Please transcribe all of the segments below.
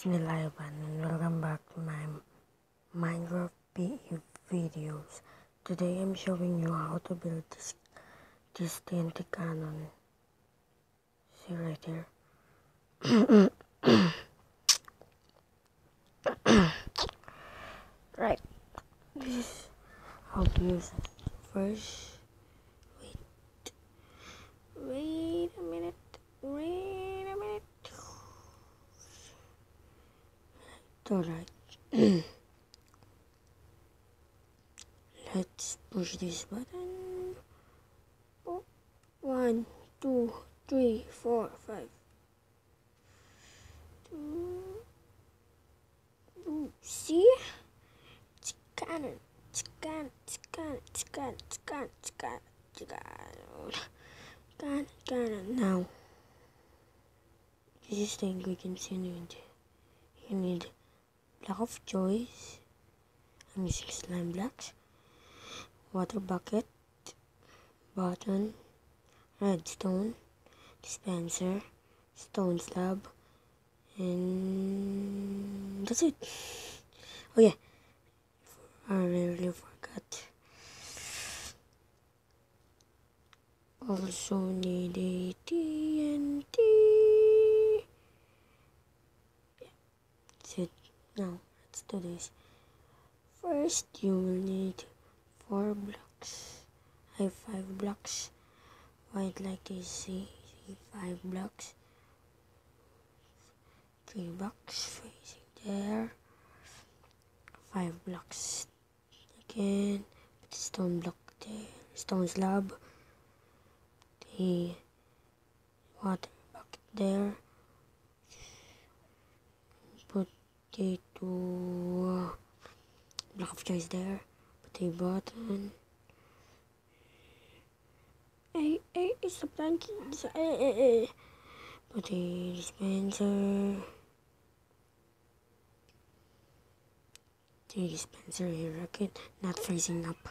Sinilayaban and welcome back to my Minecraft PE videos. Today I'm showing you how to build this, this TNT cannon. See right here. right. This is how to use it. First, wait. Wait a minute. Wait a minute. Alright. Let's push this button. Oh, one, two, three, four, five. Two. Ooh, see? It's cannon. It's cannon. It's cannon. It's cannon. It's cannon. It's cannon. Cannon. Cannon. Now, this is the ingredients you need. You need choice. I'm using slime blocks, water bucket, button, redstone, dispenser, stone slab, and that's it. Oh yeah, I really forgot. Also need a TNT. That's it. Now, let's do this. First, you will need four blocks. I have five blocks. White like this, see? see five blocks. Three blocks facing there. Five blocks again. Stone block there. Stone slab. The water bucket there. Put the two block of choice there. Put a button. Hey, hey, it's a blanket. Hey, hey, hey. Put a dispenser. The dispenser here, okay? Not facing up,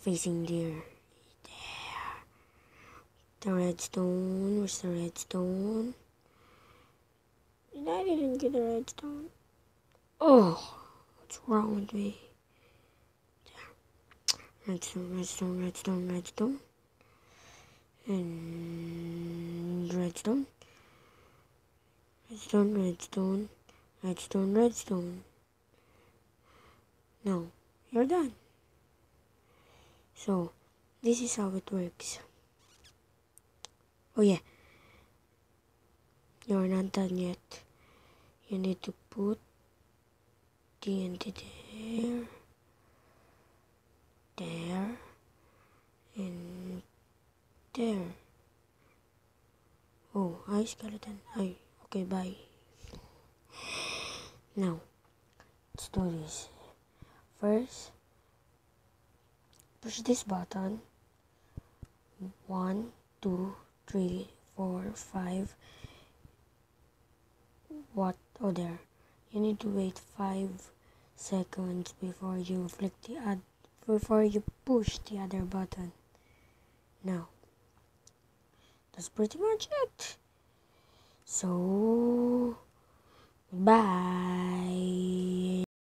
facing there. There. The redstone. Where's the redstone? I didn't get the redstone. Oh, what's wrong with me? Redstone, redstone, redstone, redstone. And redstone. Redstone, redstone, redstone, redstone. No, you're done. So, this is how it works. Oh yeah, you're not done yet. You need to put There, there, and there. Oh, hi skeleton. Hi. Okay, bye. Now, let's do this. First, push this button. One, two, three, four, five. What? Oh, there. You need to wait five seconds before you flick the ad before you push the other button. Now, that's pretty much it. So, bye.